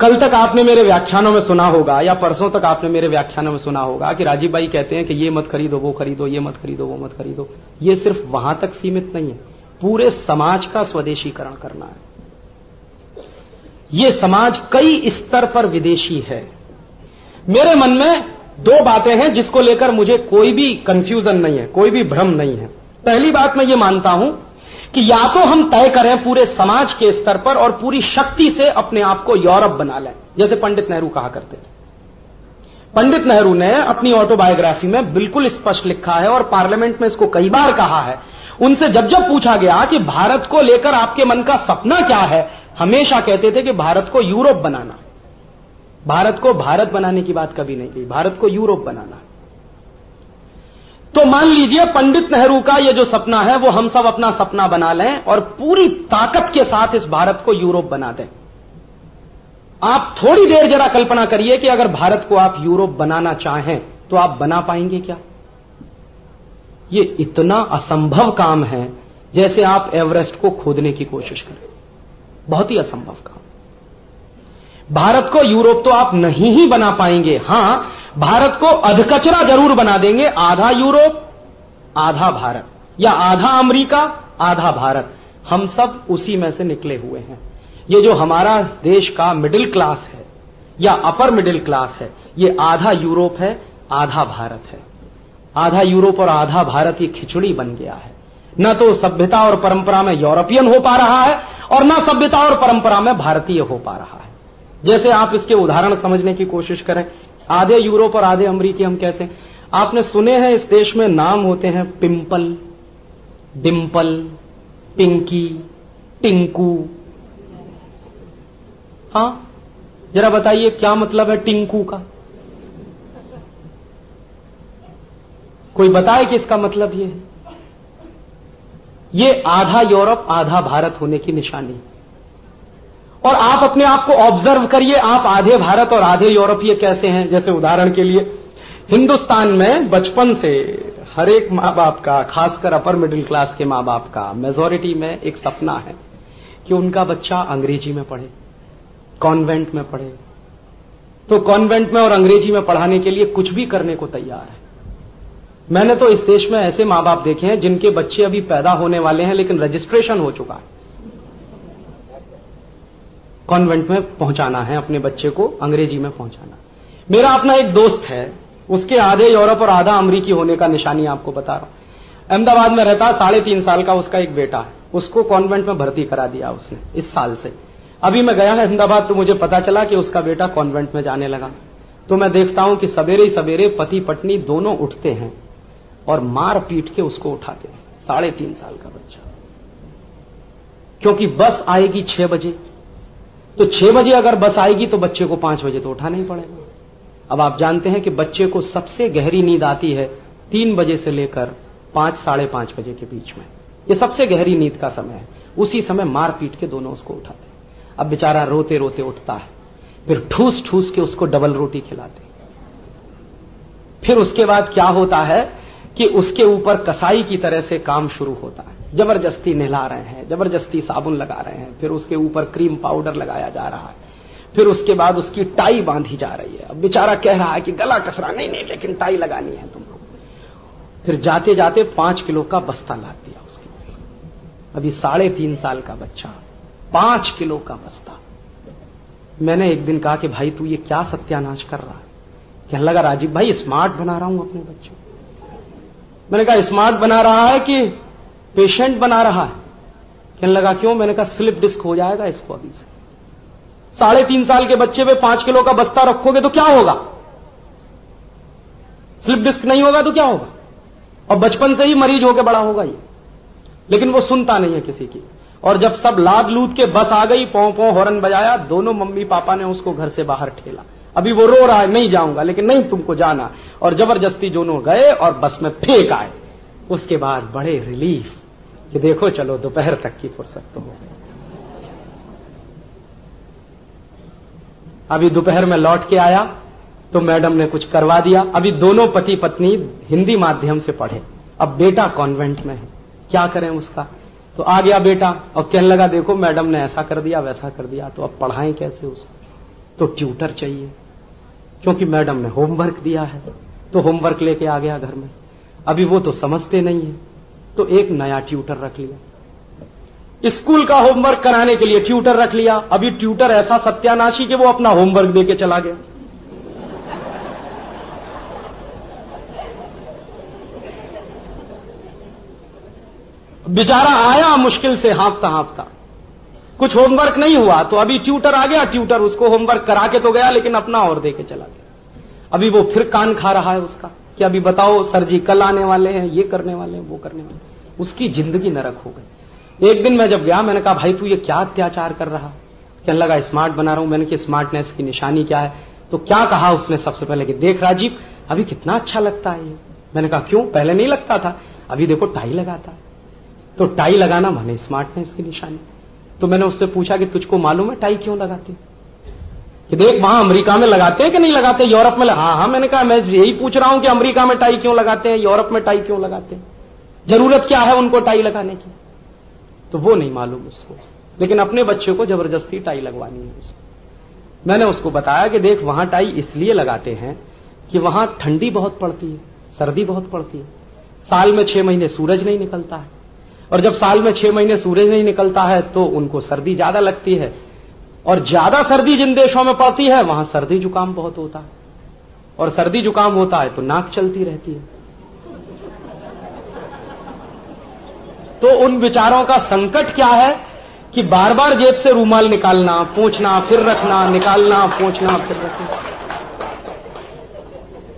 कल तक आपने मेरे व्याख्यानों में सुना होगा, या परसों तक आपने मेरे व्याख्यानों में सुना होगा कि राजीव भाई कहते हैं कि ये मत खरीदो, वो खरीदो, ये मत खरीदो, वो मत खरीदो। ये सिर्फ़ वहाँ तक सीमित नहीं है। पूरे समाज का स्वदेशीकरण करना है। ये समाज कई स्तर पर विदेशी है। मेरे मन में दो बातें हैं जिसको लेकर मुझे कोई भी कंफ्यूजन नहीं है, कोई भी भ्रम नहीं है। पहली बात मैं ये मानता हूँ कि या तो हम तय करें पूरे समाज के स्तर पर और पूरी शक्ति से अपने आप को यूरोप बना लें, जैसे पंडित नेहरू कहा करते थे। पंडित नेहरू ने अपनी ऑटोबायोग्राफी में बिल्कुल स्पष्ट लिखा है और पार्लियामेंट में इसको कई बार कहा है। उनसे जब जब पूछा गया कि भारत को लेकर आपके मन का सपना क्या है, हमेशा कहते थे कि भारत को यूरोप बनाना। भारत को भारत बनाने की बात कभी नहीं कही, भारत को यूरोप बनाना। तो मान लीजिए पंडित नेहरू का यह जो सपना है, वो हम सब अपना सपना बना लें और पूरी ताकत के साथ इस भारत को यूरोप बना दें। आप थोड़ी देर जरा कल्पना करिए कि अगर भारत को आप यूरोप बनाना चाहें तो आप बना पाएँगे क्या? ये इतना असंभव काम है, जैसे आप एवरेस्ट को खोदने की कोशिश करें। बहुत ही असंभव काम। भारत को यूरोप तो आप नहीं ही बना पाएँगे। हाँ भारत को अधकचरा ज़रूर बना देंगे, आधा यूरोप, आधा भारत, या आधा अमेरिका, आधा भारत। हम सब उसी में से निकले हुए हैं। ये जो हमारा देश का मिडिल क्लास है, या अपर मिडिल क्लास है, ये आधा यूरोप है, आधा भारत है। आधा यूरोप और आधा भारत ये खिचड़ी बन गया है। न तो सभ्यता और परंपरा में यूरोपियन हो पा रहा है, और न सभ्यता और परंपरा में भारतीय हो पा रहा है। जैसे आप इसके उदाहरण समझने की कोशिश करें आधे यूरोप और आधे अमरीकी, हम कैसे? आपने सुने हैं इस देश में नाम होते हैं पिंपल डिम्पल पिंकी, टिंकू। हाँ, जरा बताइए क्या मतलब है टिंकू का? कोई बताए कि इसका मतलब ये है? ये आधा यूरोप, आधा भारत होने की निशानी। और आप अपने आप को ऑब्ज़र्व करिए, आप आधे भारत और आधे यूरोपीय कैसे हैं? जैसे उदाहरण के लिए, हिंदुस्तान में बचपन से हर एक माँ बाप का, खासकर अपर मिडिल क्लास के माँ बाप का, मेजोरिटी में एक सपना है कि उनका बच्चा अंग्रेज़ी में पढ़े, कॉन्वेंट में पढ़े। तो कॉन्वेंट में और अंग्रेज़ी में पढ़ाने के लिए कुछ भी करने को तैयार है। मैंने तो इस देश में ऐसे माँ बाप देखे हैं जिनके बच्चे अभी पैदा होने वाले हैं, लेकिन रजिस्ट्रेशन हो चुका है। कॉन्वेंट में पहुंचाना है, अपने बच्चे को अंग्रेज़ी में पहुंचाना। मेरा अपना एक दोस्त है, उसके आधे यूरोप और आधा अमरीकी होने का निशानी आपको बता रहा हूँ। अहमदाबाद में रहता, साढ़े तीन साल का उसका एक बेटा है। उसको कॉन्वेंट में भर्ती करा दिया उसने, इस साल से। अभी मैं गया अहमदाबाद तो मुझे पता चला कि उसका बेटा कॉन्वेंट में जाने लगा। तो मैं देखता हूँ कि सवेरे सवेरे पति पत्नी दोनों उठते हैं और मार पीट के उसको उठाते हैं, साढ़े तीन साल का बच्चा। क्योंकि बस आएगी छह बजे। तो छह बजे अगर बस आएगी तो बच्चे को पाँच बजे तो उठाना ही पड़ेगा। अब आप जानते हैं कि बच्चे को सबसे गहरी नींद आती है तीन बजे से लेकर पाँच, साढ़े पाँच बजे के बीच में। ये सबसे गहरी नींद का समय है। उसी समय मार पीट के दोनों उसको उठाते अब बेचारा रोते रोते उठता है। फिर ठूस ठूस के उसको डबल रोटी खिलाते फिर उसके बाद क्या होता है कि उसके ऊपर कसाई की तरह से काम शुरू होता है। ज़बरदस्ती नहला रहे हैं, ज़बरदस्ती साबुन लगा रहे हैं, फिर उसके ऊपर क्रीम पाउडर लगाया जा रहा है, फिर उसके बाद उसकी टाई बांधी जा रही है। अब बेचारा कह रहा है कि गला कसरा नहीं नहीं, लेकिन टाई लगानी है तुमको फिर जाते जाते पाँच किलो का बस्ता ला दिया उसके अभी साढ़े तीन साल का बच्चा, पाँच किलो का बस्ता। मैंने एक दिन कहा कि भाई, तू ये क्या सत्यानाश कर रहा है? कहने लगा, राजीव भाई स्मार्ट बना रहा हूँ अपने बच्चों मैंने कहा स्मार्ट बना रहा है कि पेशेंट बना रहा है। कहने लगा, क्यों? मैंने कहा, स्लिप डिस्क हो जाएगा इसको अभी से। साढ़े तीन साल के बच्चे पे पाँच किलो का बस्ता रखोगे तो क्या होगा? स्लिप डिस्क नहीं होगा तो क्या होगा? और बचपन से ही मरीज़ होकर बड़ा होगा ये। लेकिन वो सुनता नहीं है किसी की। और जब सब लाद लूद के बस आ गई, पौ पौ हॉर्न बजाया, दोनों मम्मी पापा ने उसको घर से बाहर ठेला। अभी वो रो रहा है, नहीं जाऊँगा, लेकिन नहीं तुमको जाना। और ज़बरदस्ती दोनों गए और बस में फेंक आए। उसके बाद बड़े रिलीफ। कि देखो चलो दोपहर तक की फुर्सत तो हो अभी दोपहर में लौट के आया तो मैडम ने कुछ करवा दिया। अभी दोनों पति पत्नी हिंदी माध्यम से पढ़े। अब बेटा कॉन्वेंट में है। क्या करें उसका? तो आ गया बेटा और कहने लगा, देखो, मैडम ने ऐसा कर दिया, वैसा कर दिया तो अब पढ़ाएँ कैसे उसको तो ट्यूटर चाहिए, क्योंकि मैडम ने होमवर्क दिया है। तो होमवर्क लेके आ गया घर में। अभी वो तो समझते नहीं है। तो एक नया ट्यूटर रख लिया। स्कूल का होमवर्क कराने के लिए ट्यूटर रख लिया। अभी ट्यूटर ऐसा सत्यानाशी कि वो अपना होमवर्क देके चला गया। बेचारा आया मुश्किल से हाँपता हाँपता। कुछ होमवर्क नहीं हुआ तो अभी ट्यूटर आ गया, ट्यूटर उसको होमवर्क करा के तो गया, लेकिन अपना और दे के चला गया। अभी वो फिर कान खा रहा है उसका। कि अभी बताओ, सर जी कल आने वाले हैं, ये करने वाले हैं, वो करने वाले उसकी ज़िंदगी नरक हो गई। एक दिन मैं जब गया, मैंने कहा, भाई, तू ये क्या अत्याचार कर रहा? कहने लगा, स्मार्ट बना रहा हूँ। मैंने कि स्मार्टनेस की निशानी क्या है? तो क्या कहा उसने सबसे पहले कि, देख राजीव, अभी कितना अच्छा लगता है ये। मैंने कहा, क्यों? पहले नहीं लगता था, अभी देखो, टाई लगाता तो टाई लगाना माने स्मार्टनेस की निशानी। तो मैंने उससे पूछा कि, तुझको मालूम है टाई क्यों लगाते? कि देख, वहाँ अमेरिका में लगाते हैं कि नहीं लगाते? यूरोप में हाँ हाँ मैंने कहा, मैं यही पूछ रहा हूँ कि अमेरिका में टाई क्यों लगाते हैं? यूरोप में टाई क्यों लगाते हैं? ज़रूरत क्या है उनको टाई लगाने की? तो वो नहीं मालूम उसको। लेकिन अपने बच्चे को ज़बरदस्ती टाई लगवानी है उसको। मैंने उसको बताया कि देख, वहाँ टाई इसलिए लगाते हैं कि वहाँ ठंडी बहुत पड़ती है, सर्दी बहुत पड़ती है। साल में छह महीने सूरज नहीं निकलता है। और जब साल में छह महीने सूरज नहीं निकलता है तो उनको सर्दी ज़्यादा लगती है और ज़्यादा सर्दी जिन देशों में पड़ती है, वहाँ सर्दी जुकाम बहुत होता है। और सर्दी जुकाम होता है तो नाक चलती रहती है। तो उन विचारों का संकट क्या है कि बार बार जेब से रूमाल निकालना, पूछना, फिर रखना, निकालना, पूछना, फिर रखना।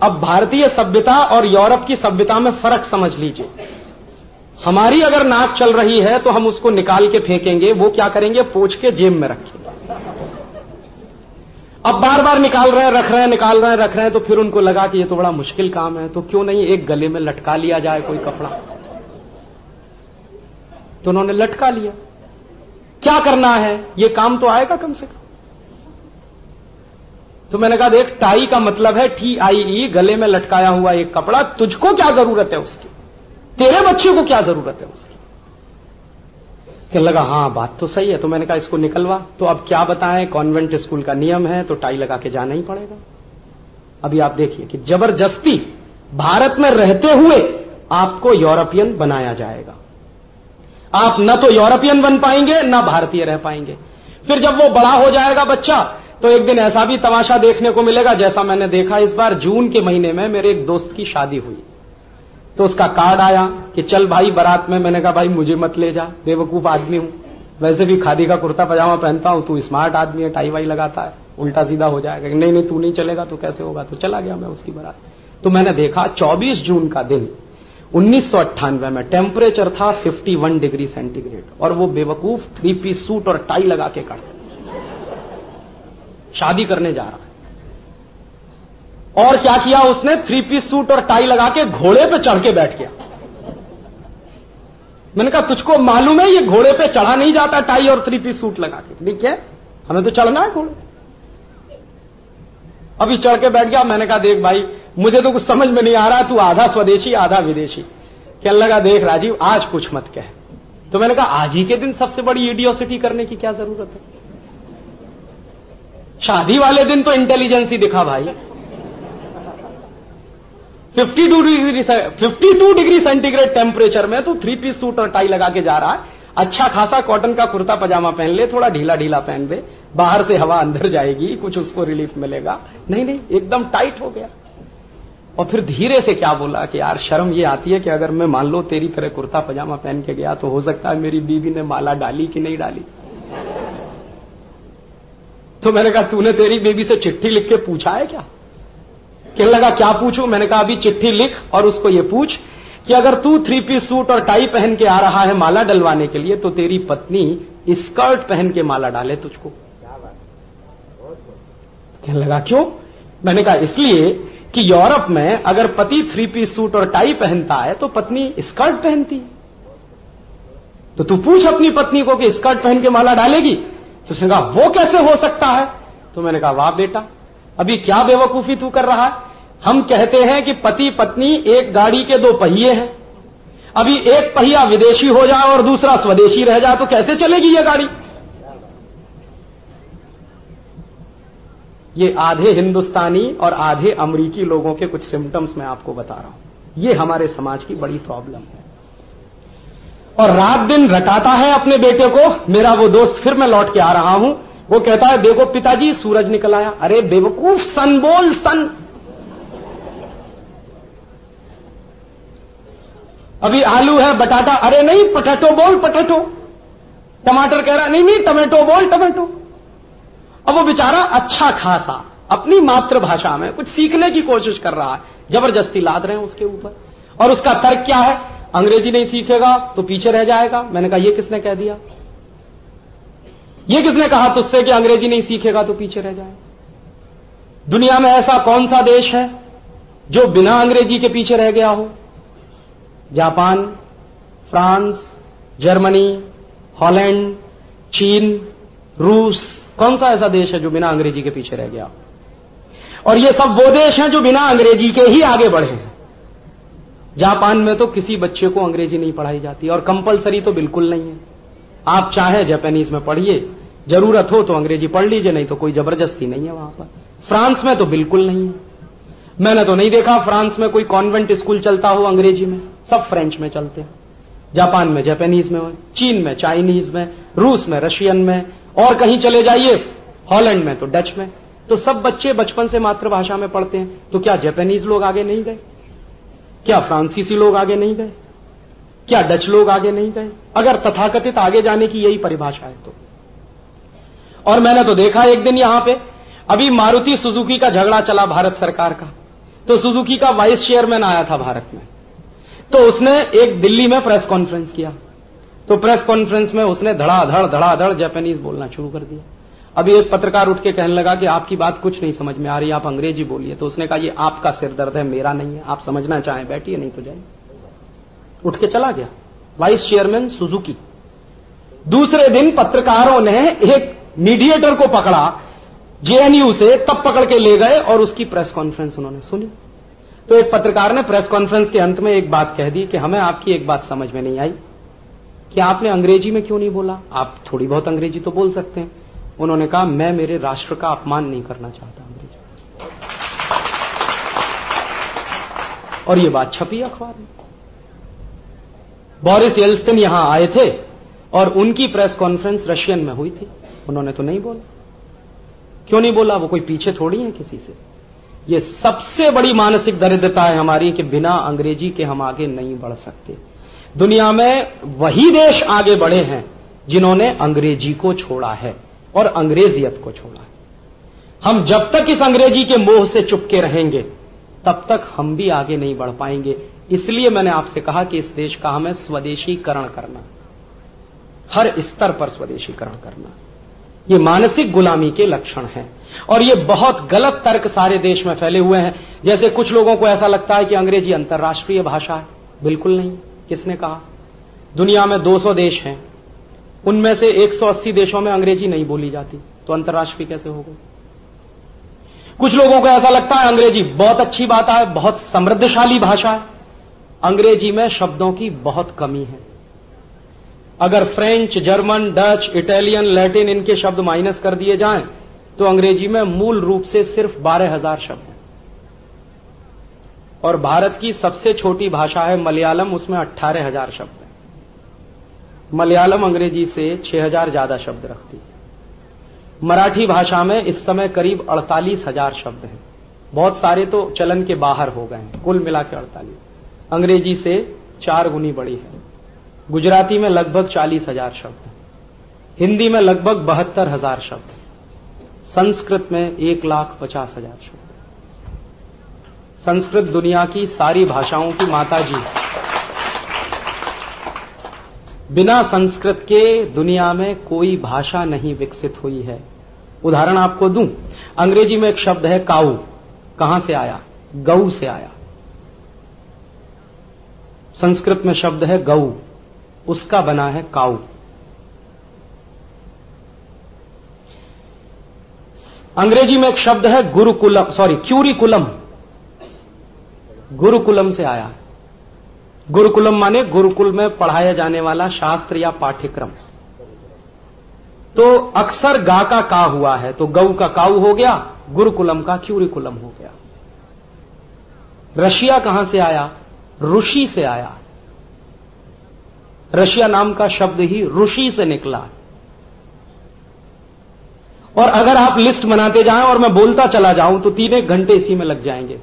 अब भारतीय सभ्यता और यूरोप की सभ्यता में फ़र्क समझ लीजिए। हमारी अगर नाक चल रही है तो हम उसको निकाल के फेंकेंगे, वो क्या करेंगे? पोछ के जेब में रखेंगे। अब बार बार निकाल रहे हैं, रख रहे हैं, निकाल रहे हैं, रख रहे हैं तो फिर उनको लगा कि ये तो बड़ा मुश्किल काम है तो क्यों नहीं एक गले में लटका लिया जाए कोई कपड़ा? तो उन्होंने लटका लिया। क्या करना है? ये काम तो आएगा कम से कम। तो मैंने कहा, देख, टाई का मतलब है टी आई ई, गले में लटकाया हुआ एक कपड़ा, तुझको क्या ज़रूरत है उसकी? तेरे बच्चे को क्या ज़रूरत है उसकी? कहने लगा हाँ बात तो सही है। तो मैंने कहा, इसको निकलवा। तो अब क्या बताएँ, कॉन्वेंट स्कूल का नियम है तो टाई लगा के जाना ही पड़ेगा। अभी आप देखिए कि ज़बरदस्ती भारत में रहते हुए आपको यूरोपियन बनाया जाएगा। आप न तो यूरोपियन बन पाएँगे, न भारतीय रह पाएँगे। फिर जब वो बड़ा हो जाएगा बच्चा तो एक दिन ऐसा भी तमाशा देखने को मिलेगा, जैसा मैंने देखा इस बार जून के महीने में मेरे एक दोस्त की शादी हुई। तो उसका कार्ड आया कि चल भाई, बारात में मैंने कहा, भाई, मुझे मत ले जा, बेवकूफ़ आदमी हूँ। वैसे भी खादी का कुर्ता, पजामा पहनता हूँ, तू स्मार्ट आदमी है टाई वाई लगाता है, उल्टा सीधा हो जाएगा। नहीं नहीं, तू नहीं चलेगा तो कैसे होगा? तो चला गया मैं उसकी बारात। तो मैंने देखा 24 जून का दिन, उन्नीस सौ अट्ठानबे में टेम्परेचर था 51 डिग्री सेंटीग्रेड और वो बेवकूफ़ थ्री पीस सूट और टाई लगा के कर शादी करने जा रहा और क्या किया उसने? थ्री पीस सूट और टाई लगा के घोड़े पे चढ़ के बैठ गया। मैंने कहा, तुझको मालूम है, ये घोड़े पे चढ़ा नहीं जाता टाई और थ्री पीस सूट लगा के? ठीक है, हमें तो चढ़ना है घोड़े। अभी चढ़ के बैठ गया, मैंने कहा, देख भाई, मुझे तो कुछ समझ में नहीं आ रहा, तू आधा स्वदेशी, आधा विदेशी। कहने लगा, देख राजीव, आज कुछ मत कह। तो मैंने कहा, आज ही के दिन सबसे बड़ी इडियोसिटी करने की क्या ज़रूरत है? शादी वाले दिन तो इंटेलिजेंस ही दिखा भाई। 52 डिग्री 52 डिग्री सेंटीग्रेड टेम्परेचर में तो थ्री पीस सूट और टाई लगा के जा रहा है। अच्छा खासा कॉटन का कुर्ता पजामा पहन ले, थोड़ा ढीला ढीला पहन दे, बाहर से हवा अंदर जाएगी, कुछ उसको रिलीफ मिलेगा। नहीं नहीं, एकदम टाइट हो गया। और फिर धीरे से क्या बोला कि यार, शर्म ये आती है कि अगर मैं मान लो तेरी तरह कुर्ता पजामा पहन के गया तो हो सकता है मेरी बीवी ने माला डाली कि नहीं डाली। तो मैंने कहा, तूने तेरी बेबी से चिट्ठी लिख के पूछा है क्या? कहने लगा क्या पूछू? मैंने कहा अभी चिट्ठी लिख और उसको ये पूछ कि अगर तू थ्री पीस सूट और टाई पहन के आ रहा है माला डलवाने के लिए तो तेरी पत्नी स्कर्ट पहन के माला डाले तुझको। कहने लगा क्यों? मैंने कहा इसलिए कि यूरोप में अगर पति थ्री पीस सूट और टाई पहनता है तो पत्नी स्कर्ट पहनती है। तो तू पूछ अपनी पत्नी को कि स्कर्ट पहन के माला डालेगी? तो उसने कहा वो कैसे हो सकता है? तो मैंने कहा वाह बेटा अभी क्या बेवकूफ़ी तू कर रहा है? हम कहते हैं कि पति पत्नी एक गाड़ी के दो पहिए हैं। अभी एक पहिया विदेशी हो जाए और दूसरा स्वदेशी रह जाए तो कैसे चलेगी यह गाड़ी? ये आधे हिंदुस्तानी और आधे अमरीकी लोगों के कुछ सिम्टम्स मैं आपको बता रहा हूँ। ये हमारे समाज की बड़ी प्रॉब्लम है। और रात दिन रटाता है अपने बेटे को। मेरा वो दोस्त फिर मैं लौट के आ रहा हूँ। वो कहता है, देखो पिताजी, सूरज निकल आया। अरे, बेवकूफ़ सन, बोल सन। अभी आलू है, बटाटा। अरे नहीं, पटेटो बोल, पटेटो। टमाटर कह रहा, नहीं नहीं, टमेटो बोल, टमेटो। अब वो बेचारा अच्छा खासा, अपनी मातृभाषा में कुछ सीखने की कोशिश कर रहा है। ज़बरदस्ती लाद रहे हैं उसके ऊपर। और उसका तर्क क्या है? अंग्रेज़ी नहीं सीखेगा तो पीछे रह जाएगा। मैंने कहा यह किसने कह दिया? यह किसने कहा, तुझसे कि अंग्रेज़ी नहीं सीखेगा तो पीछे रह जाए? दुनिया में ऐसा कौन सा देश है जो बिना अंग्रेज़ी के पीछे रह गया हो? जापान, फ्रांस, जर्मनी, हॉलैंड, चीन, रूस, कौन सा ऐसा देश है जो बिना अंग्रेज़ी के पीछे रह गया और ये सब वो देश हैं जो बिना अंग्रेज़ी के ही आगे बढ़े हैं। जापान में तो किसी बच्चे को अंग्रेज़ी नहीं पढ़ाई जाती, और कंपलसरी तो बिल्कुल नहीं है। आप चाहे जापानीज में पढ़िए ज़रूरत हो तो अंग्रेज़ी पढ़ लीजिए, नहीं तो कोई ज़बरदस्ती नहीं है वहाँ पर। फ्रांस में तो बिल्कुल नहीं है। मैंने तो नहीं देखा फ्रांस में कोई कॉन्वेंट स्कूल चलता हो अंग्रेज़ी में। सब फ्रेंच में चलते हैं। जापान में, जापानीज में, चीन में, चाइनीज़ में, रूस में, रशियन में, और कहीं चले जाइए, हॉलैंड में तो डच में। तो सब बच्चे बचपन से मातृभाषा में पढ़ते हैं। तो क्या जापानीज लोग आगे नहीं गए? क्या फ्रांसीसी लोग आगे नहीं गए? क्या डच लोग आगे नहीं गए? अगर तथाकथित आगे जाने की यही परिभाषा है तो। और मैंने तो देखा एक दिन यहाँ पे, अभी मारुति सुजुकी का झगड़ा चला भारत सरकार का। तो सुजुकी का वाइस चेयरमैन आया था भारत में। तो उसने एक दिल्ली में प्रेस कॉन्फ्रेंस किया। तो प्रेस कॉन्फ्रेंस में उसने धड़ाधड़ धड़ाधड़ जापानीज बोलना शुरू कर दिया। अभी एक पत्रकार उठ के कहने लगा कि आपकी बात कुछ नहीं समझ में आ रही, आप अंग्रेज़ी बोलिए। तो उसने कहा, ये आपका सिर दर्द है, मेरा नहीं है, आप समझना चाहें, बैठिए, नहीं तो जाइए। उठ के चला गया। Vice chairman Suzuki. दूसरे दिन पत्रकारों ने एक मीडिएटर को पकड़ा, जेएनयू से तब पकड़ के ले गए और उसकी प्रेस कॉन्फ्रेंस उन्होंने सुनी। तो एक पत्रकार ने प्रेस कॉन्फ्रेंस के अंत में एक बात कह दी कि हमें आपकी एक बात समझ में नहीं आई। कि आपने अंग्रेज़ी में क्यों नहीं बोला? आप थोड़ी बहुत अंग्रेज़ी तो बोल सकते हैं। उन्होंने कहा, मैं मेरे राष्ट्र का अपमान नहीं करना चाहता अंग्रेज़ी और ये बात छपी अखबार में। बोरिस येल्स्टिन यहाँ आए थे और उनकी प्रेस कॉन्फ्रेंस रशियन में हुई थी। उन्होंने तो नहीं बोला। क्यों नहीं बोला? वो कोई पीछे थोड़ी है किसी से। ये सबसे बड़ी मानसिक दरिद्रता है हमारी कि बिना अंग्रेज़ी के हम आगे नहीं बढ़ सकते। दुनिया में वही देश आगे बढ़े हैं जिन्होंने अंग्रेज़ी को छोड़ा है और अंग्रेजियत को छोड़ा है। हम जब तक इस अंग्रेज़ी के मोह से चुपके रहेंगे, तब तक हम भी आगे नहीं बढ़ पाएँगे। इसलिए मैंने आपसे कहा कि इस देश का हमें स्वदेशीकरण करना, हर स्तर पर स्वदेशीकरण करना। ये मानसिक गुलामी के लक्षण हैं। और ये बहुत गलत तर्क सारे देश में फैले हुए हैं। जैसे कुछ लोगों को ऐसा लगता है कि अंग्रेज़ी अंतर्राष्ट्रीय भाषा है। बिल्कुल नहीं। किसने कहा? दुनिया में 200 देश हैं। उनमें से 180 देशों में अंग्रेज़ी नहीं बोली जाती। तो अंतर्राष्ट्रीय कैसे हो गई कुछ लोगों को ऐसा लगता है अंग्रेज़ी बहुत अच्छी बात है, बहुत समृद्धशाली भाषा है। अंग्रेज़ी में शब्दों की बहुत कमी है। अगर French, German, Dutch, Italian, Latin इनके शब्द माइनस कर दिए जाएँ तो अंग्रेज़ी में मूल रूप से सिर्फ़ बारह हज़ार शब्द हैं। और भारत की सबसे छोटी भाषा है मलयालम, उसमें अट्ठारह हज़ार शब्द हैं। मलयालम अंग्रेज़ी से छह हज़ार ज़्यादा शब्द रखती है। मराठी भाषा में इस समय करीब अड़तालीस हज़ार शब्द हैं। बहुत सारे तो चलन के बाहर हो गए हैं, कुल मिला के अड़तालीस। अंग्रेज़ी से चार गुनी बड़ी है। गुजराती में लगभग चालीस हज़ार शब्द हिंदी में लगभग बहत्तर हज़ार शब्द संस्कृत में एक लाख पचास हज़ार शब्द संस्कृत दुनिया की सारी भाषाओं की माता जी बिना संस्कृत के दुनिया में कोई भाषा नहीं विकसित हुई है। उदाहरण आपको दूँ। अंग्रेज़ी में एक शब्द है काऊ। कहाँ से आया? गऊ से आया। संस्कृत में शब्द है गऊ। उसका बना है काऊ। अंग्रेज़ी में एक शब्द है गुरुकुलम सॉरी क्यूरिकुलम। गुरुकुलम से आया। गुरुकुलम माने गुरुकुल में पढ़ाया जाने वाला शास्त्र या पाठ्यक्रम। तो अक्सर गा का का हुआ है तो गऊ का काऊ हो गया, गुरुकुलम का क्यूरिकुलम हो गया। रशिया कहाँ से आया? ऋषि से आया। रशिया नाम का शब्द ही ऋषि से निकला। और अगर आप लिस्ट बनाते जाएँ और मैं बोलता चला जाऊँ तो तीन एक घंटे इसी में लग जाएँगे।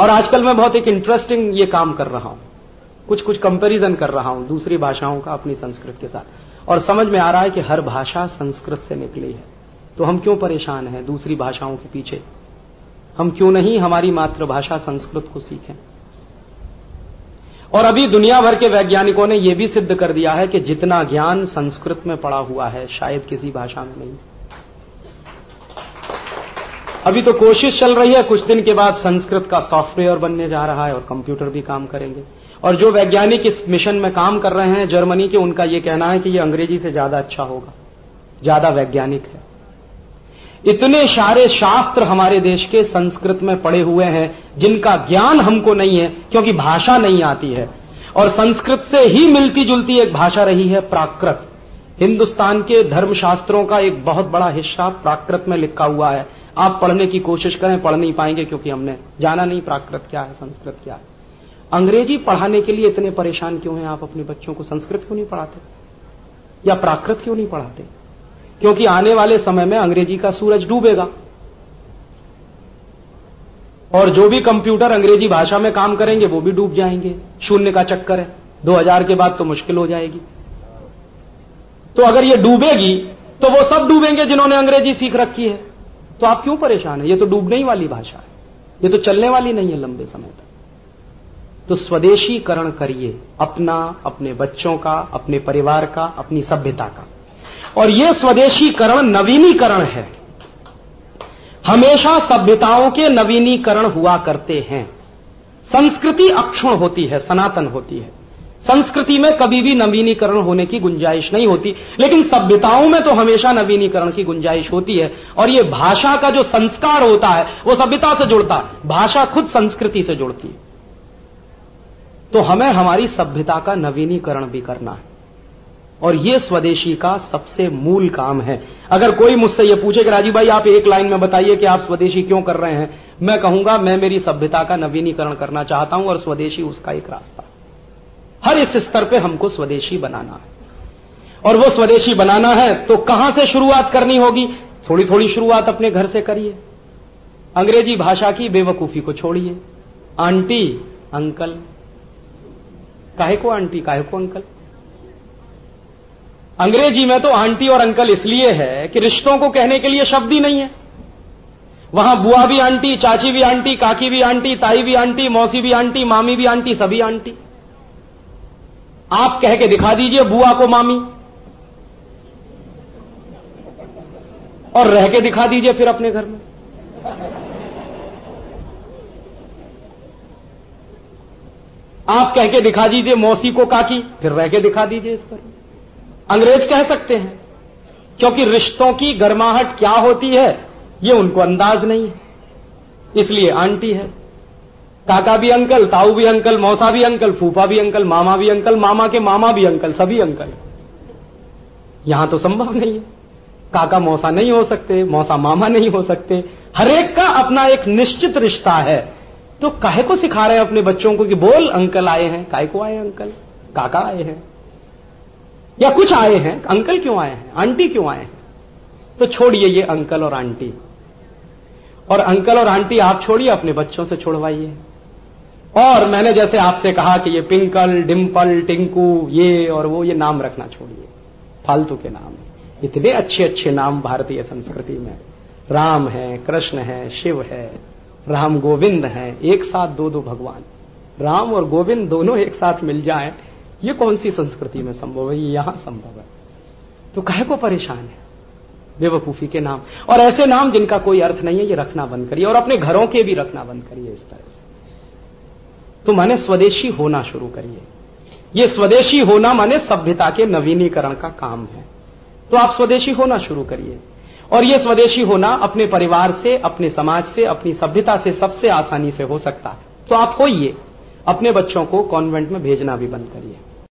और आजकल मैं बहुत एक इंटरेस्टिंग ये काम कर रहा हूँ। कुछ कुछ कंपैरिजन कर रहा हूँ दूसरी भाषाओं का अपनी संस्कृत के साथ। और समझ में आ रहा है कि हर भाषा संस्कृत से निकली है। तो हम क्यों परेशान हैं दूसरी भाषाओं के पीछे? हम क्यों नहीं हमारी मातृभाषा संस्कृत को सीखें? और अभी दुनिया भर के वैज्ञानिकों ने यह भी सिद्ध कर दिया है कि जितना ज्ञान संस्कृत में पड़ा हुआ है, शायद किसी भाषा में नहीं। अभी तो कोशिश चल रही है, कुछ दिन के बाद संस्कृत का सॉफ्टवेयर बनने जा रहा है और कंप्यूटर भी काम करेंगे। और जो वैज्ञानिक इस मिशन में काम कर रहे हैं, जर्मनी के, उनका यह कहना है कि यह अंग्रेज़ी से ज़्यादा अच्छा होगा, ज़्यादा वैज्ञानिक है। इतने सारे शास्त्र हमारे देश के संस्कृत में पड़े हुए हैं, जिनका ज्ञान हमको नहीं है, क्योंकि भाषा नहीं आती है। और संस्कृत से ही मिलती जुलती एक भाषा रही है, प्राकृत। हिंदुस्तान के धर्मशास्त्रों का एक बहुत बड़ा हिस्सा प्राकृत में लिखा हुआ है। आप पढ़ने की कोशिश करें, पढ़ नहीं पाएँगे, क्योंकि हमने जाना नहीं प्राकृत क्या है, संस्कृत क्या है। अंग्रेज़ी पढ़ाने के लिए इतने परेशान क्यों हैं आप अपने बच्चों को? संस्कृत क्यों नहीं पढ़ाते? या प्राकृत क्यों नहीं पढ़ाते? क्योंकि आने वाले समय में अंग्रेज़ी का सूरज डूबेगा। और जो भी कंप्यूटर अंग्रेज़ी भाषा में काम करेंगे, वो भी डूब जाएँगे। शून्य का चक्कर है। 2000 के बाद तो मुश्किल हो जाएगी। तो अगर ये डूबेगी तो वो सब डूबेंगे जिन्होंने अंग्रेज़ी सीख रखी है। तो आप क्यों परेशान है? ये तो डूबने ही वाली भाषा है। ये तो चलने वाली नहीं है लंबे समय तक। तो स्वदेशीकरण करिए। अपना, अपने बच्चों का, अपने परिवार का, अपनी सभ्यता का। और यह स्वदेशीकरण नवीनीकरण है। हमेशा सभ्यताओं के नवीनीकरण हुआ करते हैं। संस्कृति अक्षुण होती है, सनातन होती है। संस्कृति में कभी भी नवीनीकरण होने की गुंजाइश नहीं होती, लेकिन सभ्यताओं में तो हमेशा नवीनीकरण की गुंजाइश होती है। और यह भाषा का जो संस्कार होता है, वो सभ्यता से जुड़ता है। भाषा खुद संस्कृति से जुड़ती है। तो हमें हमारी सभ्यता का नवीनीकरण भी करना है। और यह स्वदेशी का सबसे मूल काम है। अगर कोई मुझसे यह पूछे कि राजीव भाई, आप एक लाइन में बताइए कि आप स्वदेशी क्यों कर रहे हैं, मैं कहूँगा, मैं मेरी सभ्यता का नवीनीकरण करना चाहता हूँ और स्वदेशी उसका एक रास्ता। हर इस स्तर पे हमको स्वदेशी बनाना है। और वो स्वदेशी बनाना है तो कहाँ से शुरुआत करनी होगी? थोड़ी थोड़ी शुरुआत अपने घर से करिए। अंग्रेज़ी भाषा की बेवकूफ़ी को छोड़िए। Aunty, uncle. काहे को आंटी, काहे को अंकल? अंग्रेज़ी में तो आंटी और अंकल इसलिए है कि रिश्तों को कहने के लिए शब्द ही नहीं है। वहाँ बुआ भी आंटी, चाची भी आंटी, काकी भी आंटी, ताई भी आंटी, मौसी भी आंटी, मामी भी आंटी, सभी आंटी। आप कह के दिखा दीजिए बुआ को मामी। और रह के दिखा दीजिए फिर अपने घर में। आप कह के दिखा दीजिए मौसी को काकी, फिर रह के दिखा दीजिए इस पर। अंग्रेज़ कह सकते हैं, क्योंकि रिश्तों की गर्माहट क्या होती है, ये उनको अंदाज नहीं है। इसलिए आंटी है। काका भी अंकल, ताऊ भी अंकल, मौसा भी अंकल, फूफा भी अंकल, मामा भी अंकल, मामा के मामा भी अंकल, सभी अंकल। यहाँ तो संभव नहीं है। काका मौसा नहीं हो सकते, मौसा मामा नहीं हो सकते। हरेक का अपना एक निश्चित रिश्ता है। तो काहे को सिखा रहे हैं अपने बच्चों को कि बोल, अंकल आए हैं काय को आए अंकल? काका आए हैं। या कुछ आए हैं, अंकल क्यों आए हैं, आंटी क्यों आए हैं? तो छोड़िए ये अंकल और आंटी। और अंकल और आंटी आप छोड़िए, अपने बच्चों से छोड़वाइए। और मैंने जैसे आपसे कहा कि ये पिंकल डिम्पल टिंकू, ये और वो, ये नाम रखना छोड़िए। फालतू के नाम इतने अच्छे अच्छे नाम भारतीय संस्कृति में। राम है, कृष्ण है, शिव है, राम गोविंद है, एक साथ दो दो भगवान। राम और गोविंद दोनों एक साथ मिल जाए। ये कौन सी संस्कृति में संभव है? ये यहाँ संभव है। तो कहे को परेशान है? बेवकूफ़ी के नाम। और ऐसे नाम जिनका कोई अर्थ नहीं है, ये रखना बंद करिए। और अपने घरों के भी रखना बंद करिए इस तरह से। तो माने स्वदेशी होना शुरू करिए। ये स्वदेशी होना माने सभ्यता के नवीनीकरण का काम है। तो आप स्वदेशी होना शुरू करिए। और ये स्वदेशी होना अपने परिवार से, अपने समाज से, अपनी सभ्यता से सबसे आसानी से हो सकता है। तो आप होइए। अपने बच्चों को कॉन्वेंट में भेजना भी बंद करिए।